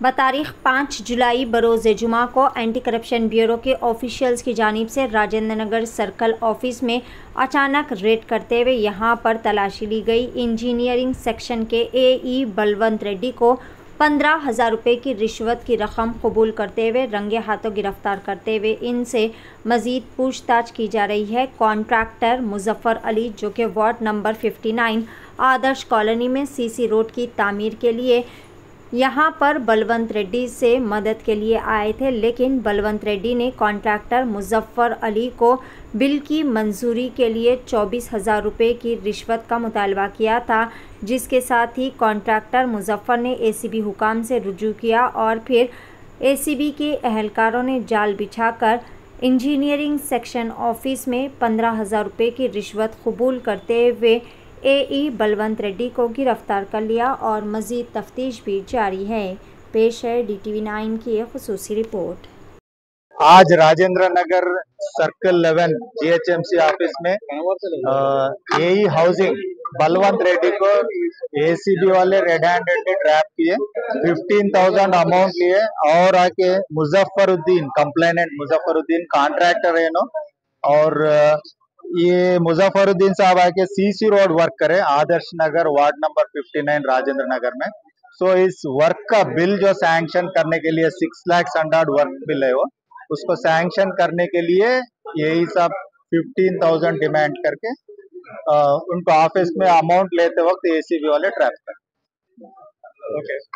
बतारीख पाँच जुलाई बरोज़ जुमा को एंटी करप्शन ब्यूरो के ऑफिशियल्स की जानिब से राजेंद्र नगर सर्कल ऑफ़िस में अचानक रेड करते हुए यहाँ पर तलाशी ली गई। इंजीनियरिंग सेक्शन के ए ई बलवंत रेड्डी को पंद्रह हज़ार रुपये की रिश्वत की रकम कबूल करते हुए रंगे हाथों गिरफ़्तार करते हुए इनसे मज़ीद पूछताछ की जा रही है। कॉन्ट्रैक्टर मुजफ़र अली, जो कि वार्ड नंबर 59 आदर्श कॉलोनी में सीसी रोड की तामीर के लिए यहाँ पर बलवंत रेड्डी से मदद के लिए आए थे, लेकिन बलवंत रेड्डी ने कॉन्ट्रैक्टर मुजफ्फ़र अली को बिल की मंजूरी के लिए चौबीस हज़ार रुपये की रिश्वत का मुतालबा किया था, जिसके साथ ही कॉन्ट्रैक्टर मुजफ्फ़र ने एसीबी हुकाम से रुजू किया और फिर एसीबी के अहलकारों ने जाल बिछाकर इंजीनियरिंग सेक्शन ऑफ़िस में पंद्रह हज़ार रुपये की रिश्वत कबूल करते हुए एई बलवंत रेड्डी को गिरफ़्तार कर लिया और मज़ीद तफ्तीश भी जारी है। पेश है डी टी वी नाइन की एक खसूसी रिपोर्ट। आज Rajendra Nagar circle eleven GHMC office में एई हाउसिंग बलवंत रेड्डी को एसीबी वाले रेड हैंडेड ट्रैप किए फिफ्टीन थाउज़ेंड अमाउंट लिए और आके मुजफ्फरुद्दीन कंप्लेनेंट मुजफ्फरुद्दीन कॉन्ट्रैक्टर है नो और ये मुजफ्फरुद्दीन साहब आके सीसी रोड वर्क करे आदर्श नगर वार्ड नंबर 59 राजेंद्र नगर में सो so, इस वर्क का बिल जो सैंक्शन करने के लिए six lakhs under work bill है वो उसको सैंक्शन करने के लिए यही सब फिफ्टीन थाउज़ेंड डिमांड करके आ, उनको ऑफ़िस में अमाउंट लेते वक्त एसीबी वाले ट्रैप कर ओके okay.